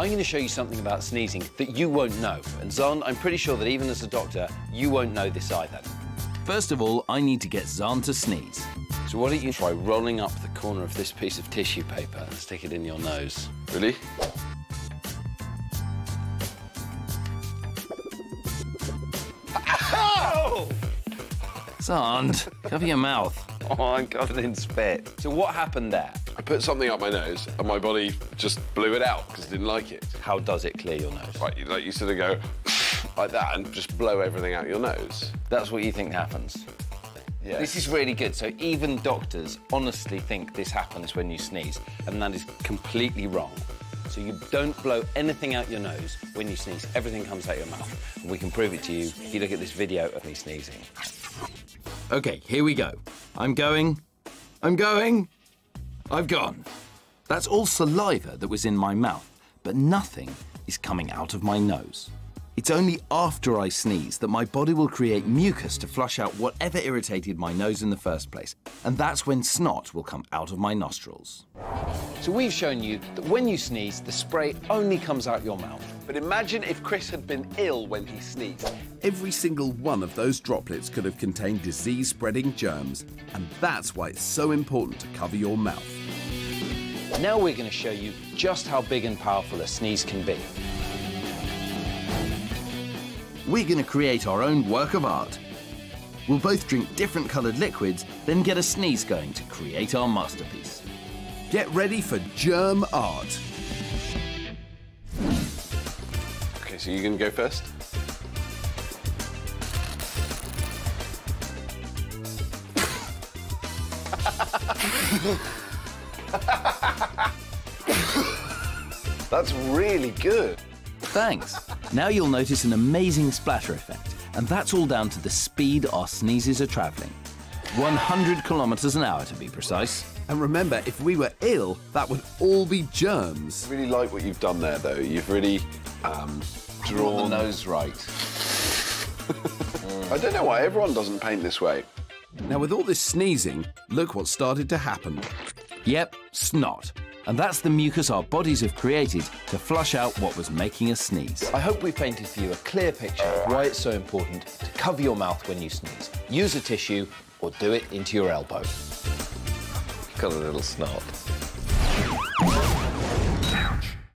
I'm going to show you something about sneezing that you won't know. And Xand, I'm pretty sure that even as a doctor, you won't know this either. First of all, I need to get Xand to sneeze. So why don't you try rolling up the corner of this piece of tissue paper and stick it in your nose? Really? Xand, cover your mouth. Oh, I'm covered in spit. So what happened there? I put something up my nose and my body just blew it out because it didn't like it. How does it clear your nose? Right, you, like you sort of go like that and just blow everything out your nose. That's what you think happens? Yeah. This is really good. So even doctors honestly think this happens when you sneeze, and that is completely wrong. So you don't blow anything out your nose when you sneeze. Everything comes out your mouth. And we can prove it to you if you look at this video of me sneezing. Okay, here we go. I'm going. I'm going. I've gone. That's all saliva that was in my mouth, but nothing is coming out of my nose. It's only after I sneeze that my body will create mucus to flush out whatever irritated my nose in the first place. And that's when snot will come out of my nostrils. So we've shown you that when you sneeze, the spray only comes out your mouth. But imagine if Chris had been ill when he sneezed. Every single one of those droplets could have contained disease spreading germs, and that's why it's so important to cover your mouth. Now we're going to show you just how big and powerful a sneeze can be. We're going to create our own work of art. We'll both drink different coloured liquids, then get a sneeze going to create our masterpiece. Get ready for germ art. Okay, so you're going to go first? That's really good. Thanks. Now you'll notice an amazing splatter effect, and that's all down to the speed our sneezes are travelling. 100 kilometres an hour to be precise. And remember, if we were ill, that would all be germs. I really like what you've done there, though. You've really um, Draw drawn the nose right. I don't know why everyone doesn't paint this way. Now, with all this sneezing, look what started to happen. Yep, snot. And that's the mucus our bodies have created to flush out what was making us sneeze. I hope we painted for you a clear picture of why it's so important to cover your mouth when you sneeze. Use a tissue or do it into your elbow. Got a little snot.